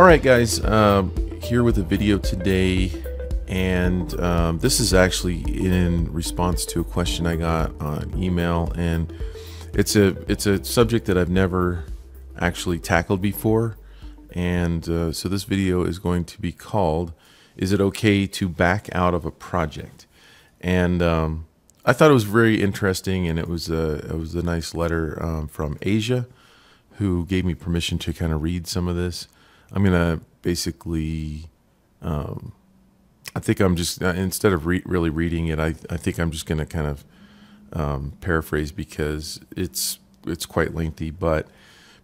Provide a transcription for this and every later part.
All right, guys, um, here with a video today, and um, this is actually in response to a question I got on email, and it's a it's a subject that I've never actually tackled before, and uh, so this video is going to be called "Is it okay to back out of a project?" And um, I thought it was very interesting, and it was a it was a nice letter um, from Asia, who gave me permission to kind of read some of this. I'm gonna basically, um, I think I'm just uh, instead of re- really reading it, I I think I'm just gonna kind of um, paraphrase because it's it's quite lengthy. But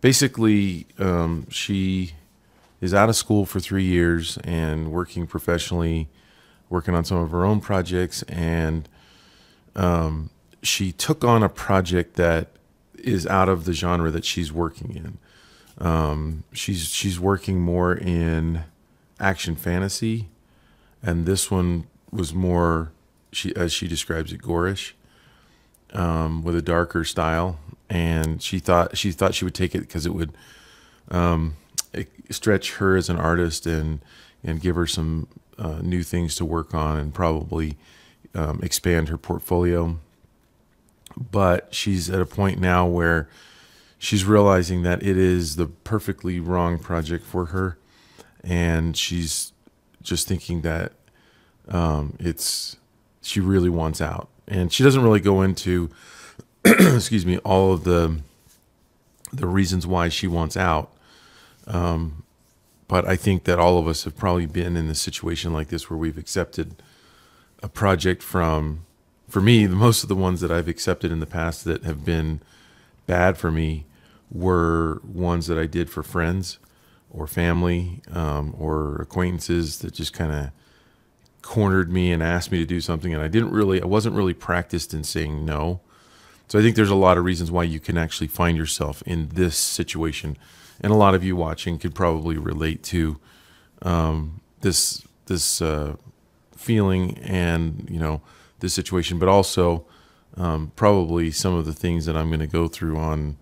basically, um, she is out of school for three years and working professionally, working on some of her own projects, and um, she took on a project that is out of the genre that she's working in. Um, she's she's working more in action fantasy, and this one was more she as she describes it gorish, um, with a darker style. And she thought she thought she would take it because it would um, stretch her as an artist and and give her some uh, new things to work on and probably um, expand her portfolio. But she's at a point now where she's realizing that it is the perfectly wrong project for her, and she's just thinking that um, it's she really wants out, and she doesn't really go into excuse me all of the the reasons why she wants out. Um, but I think that all of us have probably been in a situation like this where we've accepted a project from, for me, the most of the ones that I've accepted in the past that have been bad for me were ones that I did for friends or family um, or acquaintances that just kind of cornered me and asked me to do something and I didn't really I wasn't really practiced in saying no. So I think there's a lot of reasons why you can actually find yourself in this situation, and a lot of you watching could probably relate to um, this this uh, feeling and you know this situation, but also um, probably some of the things that I'm going to go through on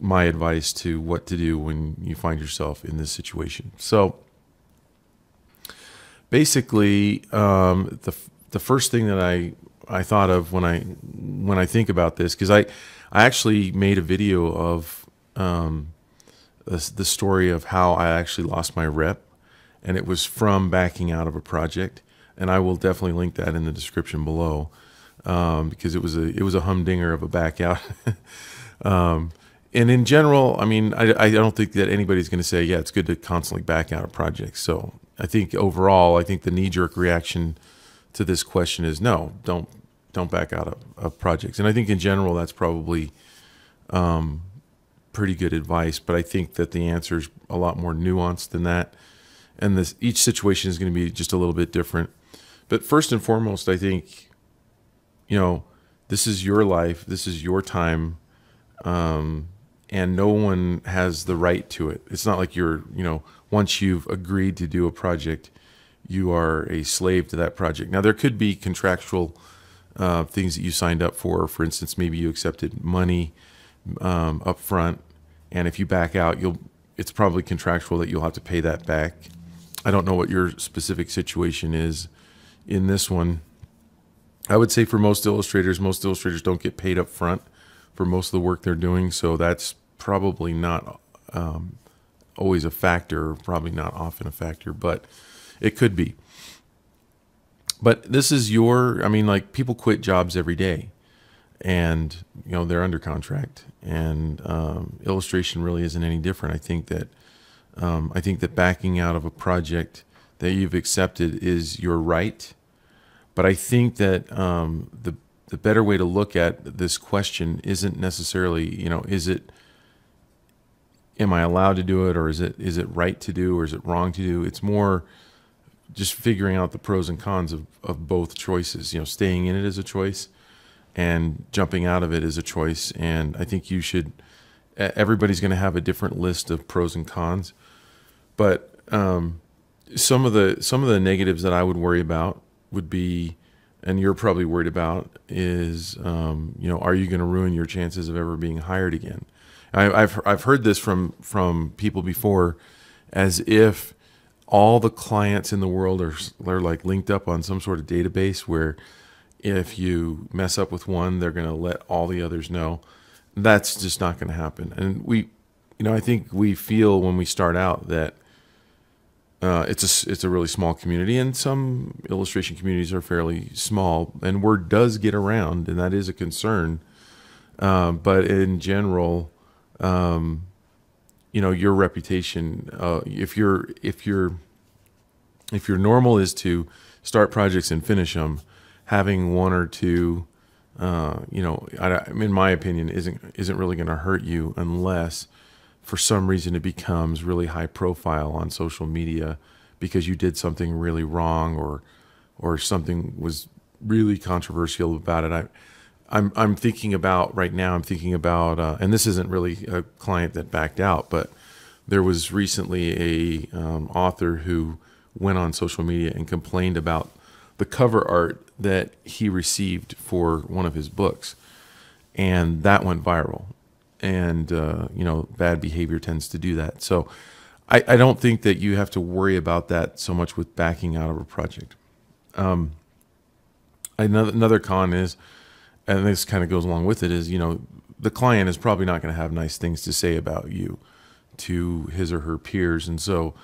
my advice to what to do when you find yourself in this situation. So basically, um, the the first thing that I I thought of when I when I think about this because I I actually made a video of um, the, the story of how I actually lost my rep, and it was from backing out of a project, and I will definitely link that in the description below um, because it was a it was a humdinger of a back out. um, and in general, I mean, I, I don't think that anybody's going to say, yeah, it's good to constantly back out of projects. So I think overall, I think the knee jerk reaction to this question is no, don't don't back out of, of projects. And I think in general, that's probably um, pretty good advice. But I think that the answer is a lot more nuanced than that, and this each situation is going to be just a little bit different. But first and foremost, I think you know this is your life, this is your time. Um, and no one has the right to it. It's not like you're, you know, once you've agreed to do a project, you are a slave to that project. Now, there could be contractual uh, things that you signed up for. For instance, maybe you accepted money um, up front, and if you back out, you'll it's probably contractual that you'll have to pay that back. I don't know what your specific situation is in this one. I would say for most illustrators, most illustrators don't get paid up front for most of the work they're doing, so that's probably not um, always a factor, probably not often a factor, but it could be. But this is your, I mean, like people quit jobs every day and, you know, they're under contract and um, illustration really isn't any different. I think that, um, I think that backing out of a project that you've accepted is your right. But I think that um, the, the better way to look at this question isn't necessarily, you know, is it, am I allowed to do it or is it is it right to do or is it wrong to do? It's more just figuring out the pros and cons of, of both choices. You know, staying in it is a choice and jumping out of it is a choice. And I think you should everybody's going to have a different list of pros and cons. But um, some of the some of the negatives that I would worry about would be and you're probably worried about is um, you know are you going to ruin your chances of ever being hired again I, have I've heard this from from people before, as if all the clients in the world are, are like linked up on some sort of database where if you mess up with one, they're going to let all the others know. That's just not going to happen. And we, you know, I think we feel when we start out that uh, it's a it's a really small community, and some illustration communities are fairly small, and word does get around, and that is a concern. Um, but in general, um, you know, your reputation, uh, if you're if you're if your normal is to start projects and finish them, having one or two, uh, you know, I, in my opinion, isn't isn't really going to hurt you unless for some reason it becomes really high profile on social media because you did something really wrong or or something was really controversial about it. I I'm I'm thinking about right now. I'm thinking about, uh, and this isn't really a client that backed out, but there was recently a um, author who went on social media and complained about the cover art that he received for one of his books, and that went viral and uh, you know bad behavior tends to do that. So I, I, don't think that you have to worry about that so much with backing out of a project. Um, another another con is, and this kind of goes along with it, is you know the client is probably not going to have nice things to say about you to his or her peers, and so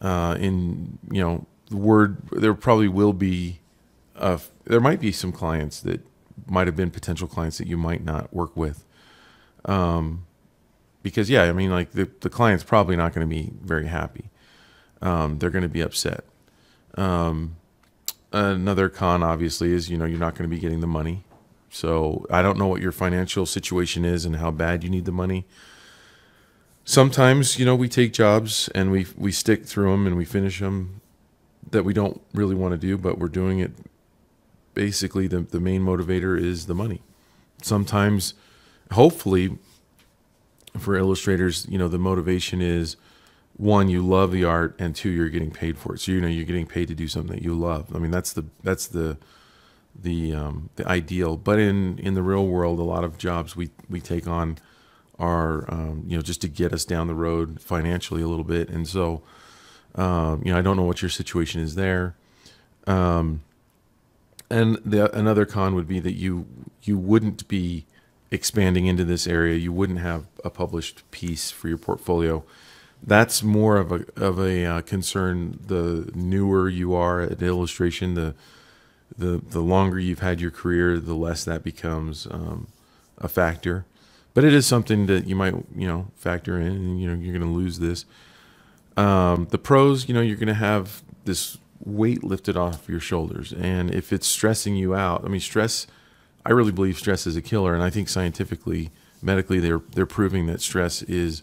uh, in you know the word there probably will be. Uh, there might be some clients that might have been potential clients that you might not work with um, because yeah, I mean, like the, the client's probably not going to be very happy. Um, they're going to be upset. Um, another con, obviously, is you know you're not going to be getting the money. So I don't know what your financial situation is and how bad you need the money. Sometimes you know we take jobs and we we stick through them and we finish them that we don't really want to do, but we're doing it. Basically, the the main motivator is the money. Sometimes hopefully for illustrators, you know, the motivation is one, you love the art, and two, you're getting paid for it. So you know you're getting paid to do something that you love. I mean, that's the that's the the um, the ideal. But in in the real world, a lot of jobs we we take on are um, you know just to get us down the road financially a little bit. And so um, you know I don't know what your situation is there. Um, and the another con would be that you you wouldn't be expanding into this area, you wouldn't have a published piece for your portfolio. That's more of a of a uh, concern. The newer you are at illustration, the the the longer you've had your career, the less that becomes um, a factor. But it is something that you might you know factor in, and you know you're going to lose this. Um, the pros, you know, you're going to have this weight lifted off your shoulders, and if it's stressing you out, I mean, stress I really believe stress is a killer, and I think scientifically, medically, they're they're proving that stress is,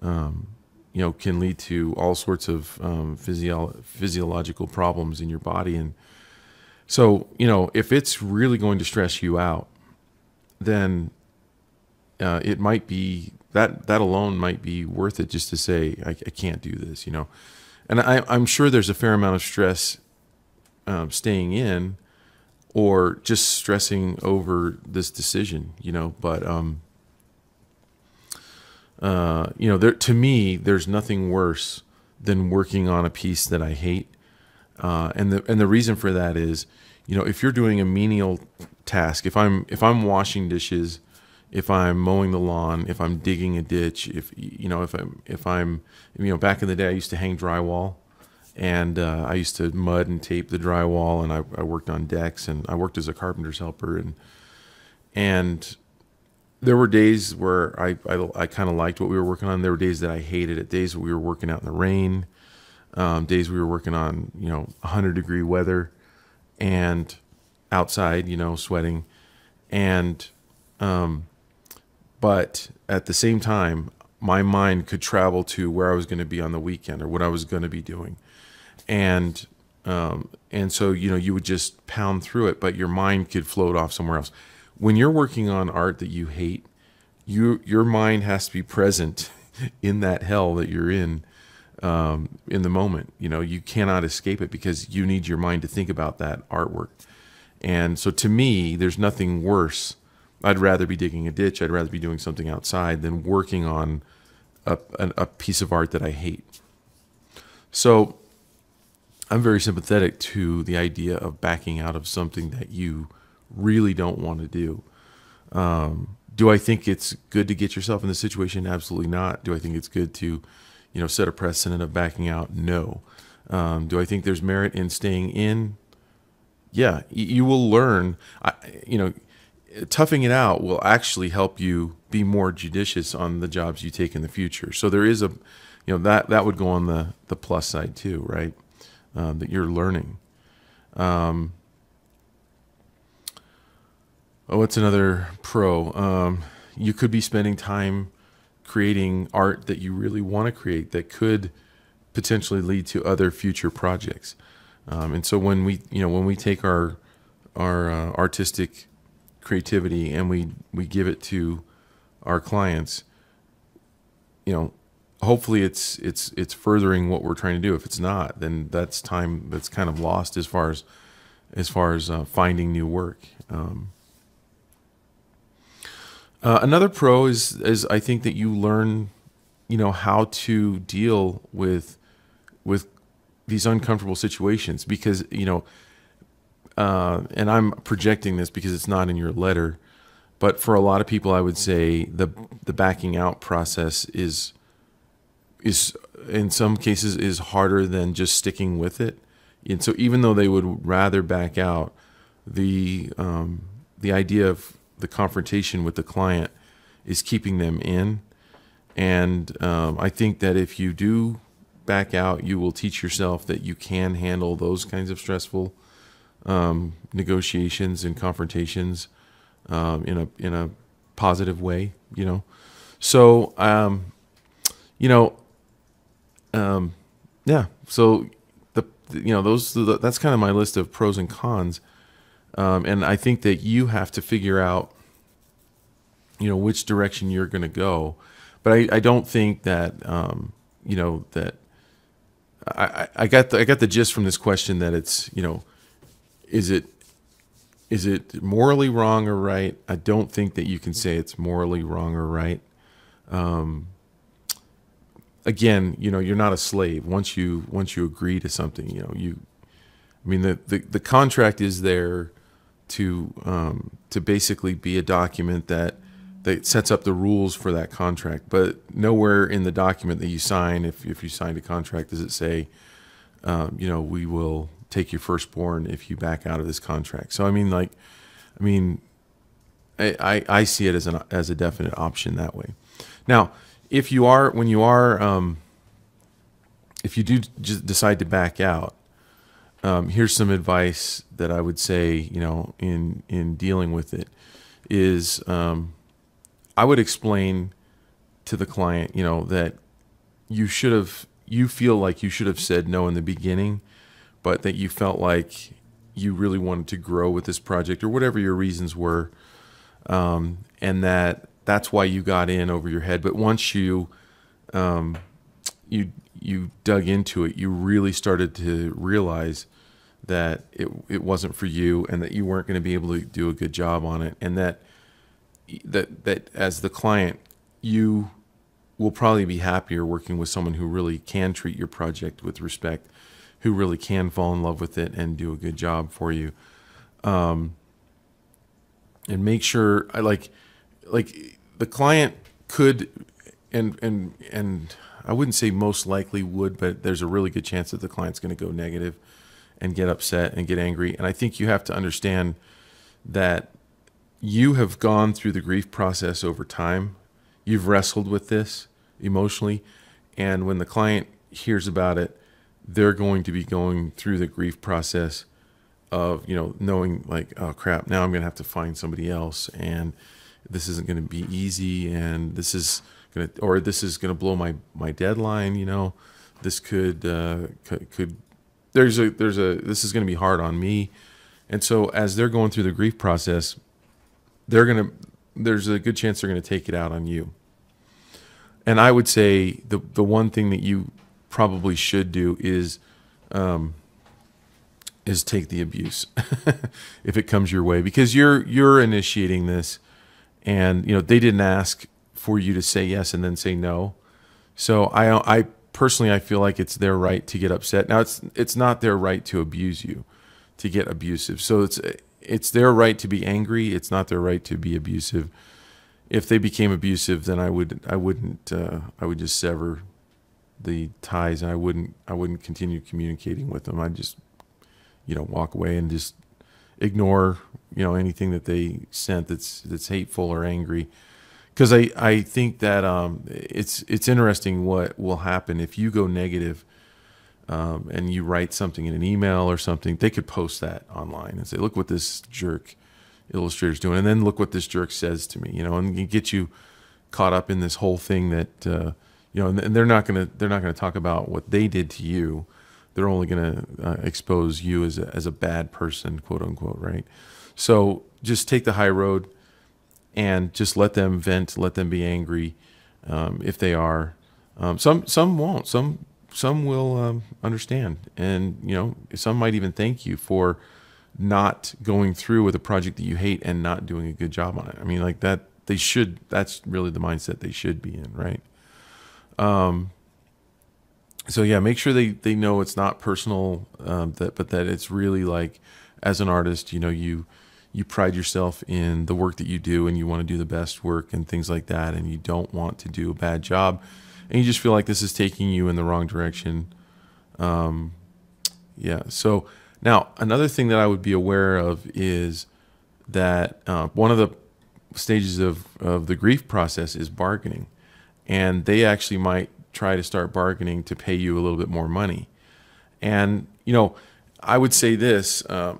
um, you know, can lead to all sorts of um, physio- physiological problems in your body, and so you know, if it's really going to stress you out, then uh, it might be that that alone might be worth it just to say I, I can't do this, you know, and I, I'm sure there's a fair amount of stress um, staying in or just stressing over this decision, you know. But um, uh, you know, there to me, there's nothing worse than working on a piece that I hate, uh, and the and the reason for that is, you know, if you're doing a menial task, if I'm if I'm washing dishes, if I'm mowing the lawn, if I'm digging a ditch, if you know, if I'm if I'm you know, back in the day, I used to hang drywall and uh, I used to mud and tape the drywall, and I, I, worked on decks, and I worked as a carpenter's helper, and and there were days where I I, I kind of liked what we were working on. There were days that I hated it. Days we were working out in the rain, um, days we were working on you know 100 degree weather, and outside, you know, sweating, and um, but at the same time, my mind could travel to where I was going to be on the weekend or what I was going to be doing. And um, and so you know you would just pound through it, but your mind could float off somewhere else. When you're working on art that you hate, you your mind has to be present in that hell that you're in um, in the moment. You know you cannot escape it because you need your mind to think about that artwork. And so to me, there's nothing worse. I'd rather be digging a ditch. I'd rather be doing something outside than working on a, a, a piece of art that I hate. So I'm very sympathetic to the idea of backing out of something that you really don't want to do. Um, do I think it's good to get yourself in this situation? Absolutely not. Do I think it's good to, you know, set a precedent of backing out? No. Um, do I think there's merit in staying in? Yeah, you will learn. I, you know, toughing it out will actually help you be more judicious on the jobs you take in the future. So there is a, you know, that that would go on the the plus side too, right? Um, that you're learning. Um, oh, what's another pro? Um, you could be spending time creating art that you really want to create that could potentially lead to other future projects. Um, and so when we, you know, when we take our our uh, artistic creativity and we we give it to our clients, you know, hopefully it's it's it's furthering what we're trying to do. If it's not, then that's time that's kind of lost as far as as far as uh, finding new work. Um, uh, another pro is is I think that you learn, you know, how to deal with with these uncomfortable situations because you know uh, and i'm projecting this because it's not in your letter but for a lot of people i would say the the backing out process is is in some cases is harder than just sticking with it. And so even though they would rather back out the um, the idea of the confrontation with the client is keeping them in and um, i think that if you do back out, you will teach yourself that you can handle those kinds of stressful um, negotiations and confrontations um, in a in a positive way. You know, so um, you know, um, yeah. So the you know those that's kind of my list of pros and cons, um, and I think that you have to figure out you know which direction you're going to go. But I, I don't think that um, you know that I, I got the, I got the gist from this question that it's you know, is it is it morally wrong or right? I don't think that you can say it's morally wrong or right. Um, again, you know, you're not a slave once you once you agree to something. You know, you, I mean, the the, the contract is there to um, to basically be a document that that sets up the rules for that contract. But nowhere in the document that you sign, if, if you signed a contract, does it say, um, you know, we will take your firstborn if you back out of this contract. So I mean, like, I mean, I, I, I see it as an as a definite option that way. Now, if you are when you are um, if you do decide to back out, um, here's some advice that I would say, you know, in in dealing with it, is um, I would explain to the client, you know, that you should have, you feel like you should have said no in the beginning, but that you felt like you really wanted to grow with this project or whatever your reasons were. Um, and that that's why you got in over your head. But once you, um, you, you dug into it, you really started to realize that it, it wasn't for you and that you weren't going to be able to do a good job on it. And that, that that as the client you will probably be happier working with someone who really can treat your project with respect who really can fall in love with it and do a good job for you um, and make sure i like like the client could and and and i wouldn't say most likely would but there's a really good chance that the client's going to go negative and get upset and get angry and i think you have to understand that you have gone through the grief process over time. You've wrestled with this emotionally. And when the client hears about it, they're going to be going through the grief process of, you know, knowing like, oh crap, now I'm going to have to find somebody else. And this isn't going to be easy. And this is to, or this is going to blow my, my deadline, you know, this could, uh, could, could, there's a, there's a, this is going to be hard on me. And so as they're going through the grief process, they're to there's a good chance they're going to take it out on you. And I would say the the one thing that you probably should do is um, is take the abuse if it comes your way because you're you're initiating this and you know they didn't ask for you to say yes and then say no. So I I personally, I feel like it's their right to get upset. Now, it's it's not their right to abuse you, to get abusive. So it's it's their right to be angry. It's not their right to be abusive. If they became abusive, then I would I wouldn't uh, I would just sever the ties, and I wouldn't I wouldn't continue communicating with them. I'd just you know walk away and just ignore you know anything that they sent that's that's hateful or angry because I, I think that um, it's it's interesting what will happen if you go negative um, and you write something in an email or something. They could post that online and say, "Look what this jerk illustrator's doing," and then look what this jerk says to me. You know, and get you caught up in this whole thing that uh, you know, and they're not gonna they're not gonna talk about what they did to you. They're only gonna uh, expose you as a, as a bad person, quote unquote, right? So just take the high road and just let them vent, let them be angry um, if they are. Um, some some won't. Some some will um, understand, and you know some might even thank you for not going through with a project that you hate and not doing a good job on it. I mean, like that they should. That's really the mindset they should be in, right? Um. So yeah, make sure they they know it's not personal, um, that but that it's really like as an artist, you know, you you pride yourself in the work that you do and you want to do the best work and things like that and you don't want to do a bad job and you just feel like this is taking you in the wrong direction um, yeah so now another thing that i would be aware of is that uh, one of the stages of, of the grief process is bargaining and they actually might try to start bargaining to pay you a little bit more money and you know i would say this uh,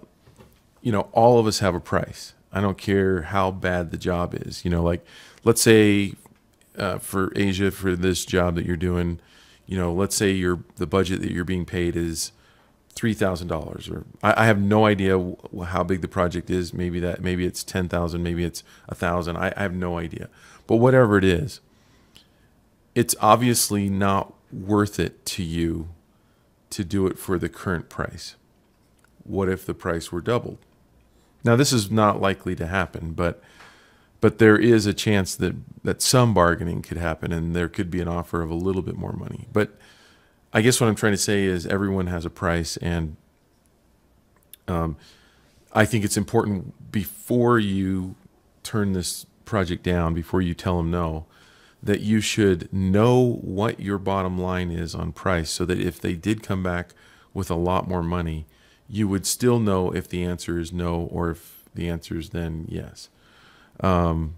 you know, all of us have a price. I don't care how bad the job is. You know, like let's say uh, for Asia for this job that you're doing, you know, let's say your the budget that you're being paid is three thousand dollars, or I, I, have no idea how big the project is. Maybe that maybe it's ten thousand, maybe it's a thousand. I, I have no idea, but whatever it is, it's obviously not worth it to you to do it for the current price. What if the price were doubled? Now, this is not likely to happen, but but there is a chance that that some bargaining could happen, and there could be an offer of a little bit more money. But I guess what I'm trying to say is everyone has a price, and um, I think it's important before you turn this project down, before you tell them no, that you should know what your bottom line is on price, so that if they did come back with a lot more money you would still know if the answer is no or if the answer is then yes. Um,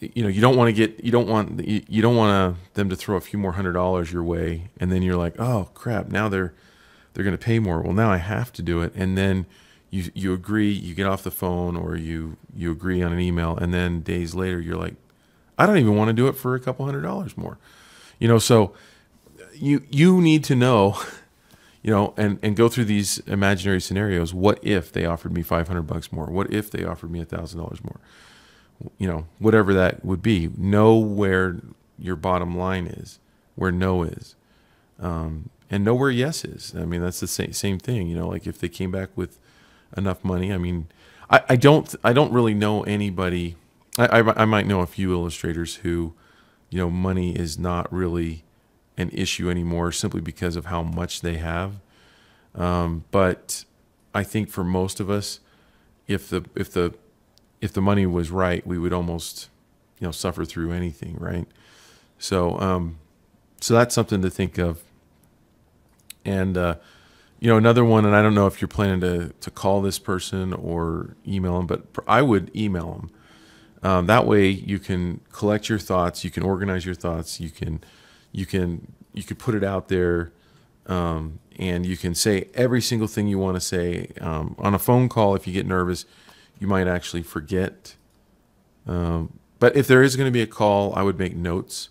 you know, you don't want to get, you don't want, you, you don't want them to throw a few more hundred dollars your way, and then you're like, oh crap, now they're they're going to pay more. Well, now I have to do it, and then you you agree, you get off the phone, or you you agree on an email, and then days later you're like, I don't even want to do it for a couple hundred dollars more. You know, so you you need to know you know, and, and go through these imaginary scenarios. What if they offered me 500 bucks more? What if they offered me a thousand dollars more? You know, whatever that would be, know where your bottom line is, where no is, um, and know where yes is. I mean, that's the same, same thing, you know, like if they came back with enough money, I mean, I, I don't, I don't really know anybody, I, I, I might know a few illustrators who, you know, money is not really an issue anymore simply because of how much they have. Um, but I think for most of us, if the if the if the money was right, we would almost you know suffer through anything, right? So um, so that's something to think of. And uh, you know another one, and I don't know if you're planning to to call this person or email them, but I would email them. Um, that way you can collect your thoughts, you can organize your thoughts, you can you can you could put it out there um, and you can say every single thing you want to say. Um, on a phone call if you get nervous you might actually forget. Um, but if there is going to be a call i would make notes.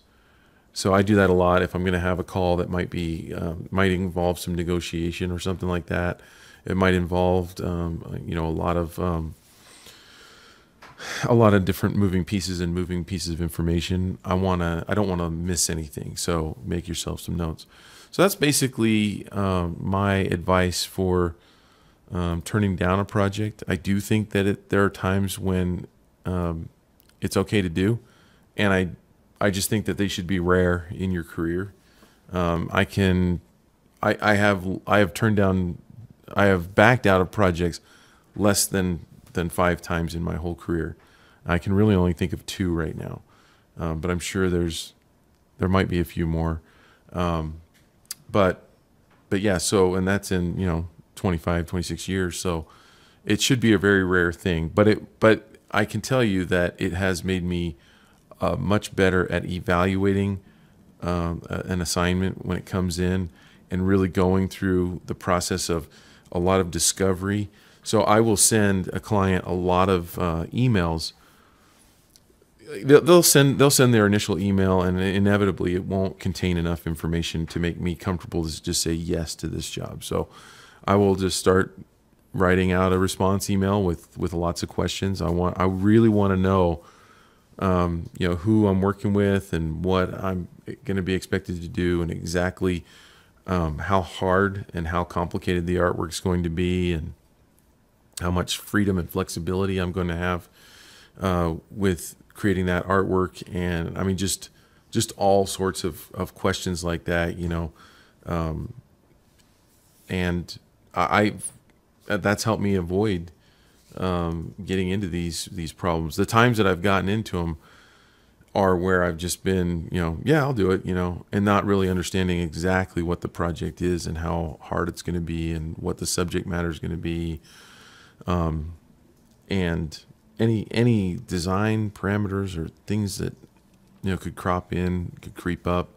So i do that a lot if i'm going to have a call that might be um, might involve some negotiation or something like that. It might involve um, you know a lot of um, a lot of different moving pieces and moving pieces of information. I want to, I don't want to miss anything. So make yourself some notes. So that's basically um, my advice for um, turning down a project. I do think that it, there are times when um, it's okay to do, and I I just think that they should be rare in your career. Um, I can, I, I have, I have turned down, I have backed out of projects less than than five times in my whole career. I can really only think of two right now, um, but I'm sure there's, there might be a few more. Um, but, but yeah. So, and that's in you know 25, 26 years. So, it should be a very rare thing. But it, but I can tell you that it has made me uh, much better at evaluating um, an assignment when it comes in and really going through the process of a lot of discovery. So I will send a client a lot of uh, emails. They'll send they'll send their initial email, and inevitably it won't contain enough information to make me comfortable to just say yes to this job. So I will just start writing out a response email with with lots of questions. I want I really want to know um, you know who I'm working with and what I'm going to be expected to do and exactly um, how hard and how complicated the artwork is going to be and how much freedom and flexibility I'm going to have uh, with creating that artwork and I mean just just all sorts of, of questions like that you know um, and I that's helped me avoid um, getting into these these problems. The times that I've gotten into them are where I've just been, you know, yeah, I'll do it, you know, and not really understanding exactly what the project is and how hard it's going to be and what the subject matter is going to be, um, and any any design parameters or things that you know could crop in, could creep up.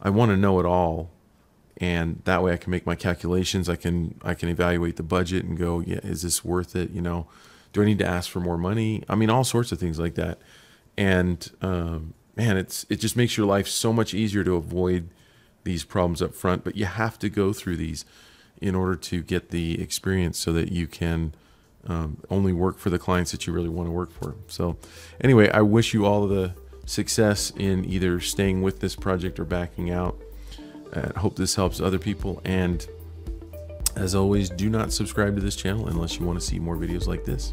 I want to know it all and that way I can make my calculations. I can I can evaluate the budget and go, yeah, is this worth it? You know, do I need to ask for more money? I mean, all sorts of things like that. And um, man, it's it just makes your life so much easier to avoid these problems up front. But you have to go through these in order to get the experience, so that you can um, only work for the clients that you really want to work for. So, anyway, I wish you all the success in either staying with this project or backing out. I hope this helps other people. And as always, do not subscribe to this channel unless you want to see more videos like this.